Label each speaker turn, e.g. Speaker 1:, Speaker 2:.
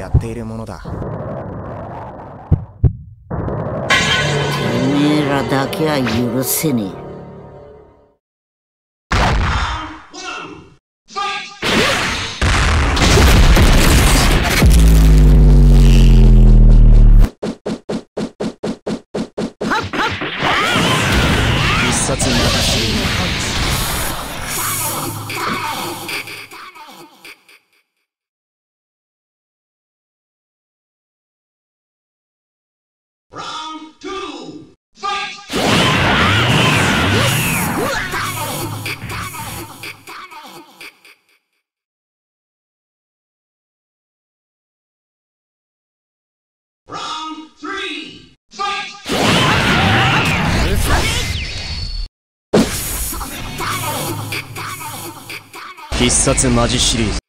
Speaker 1: やっているものだ。て
Speaker 2: めえらだけは許せねえ。
Speaker 1: 殺なし
Speaker 3: Round
Speaker 1: 必殺マジシリーズ。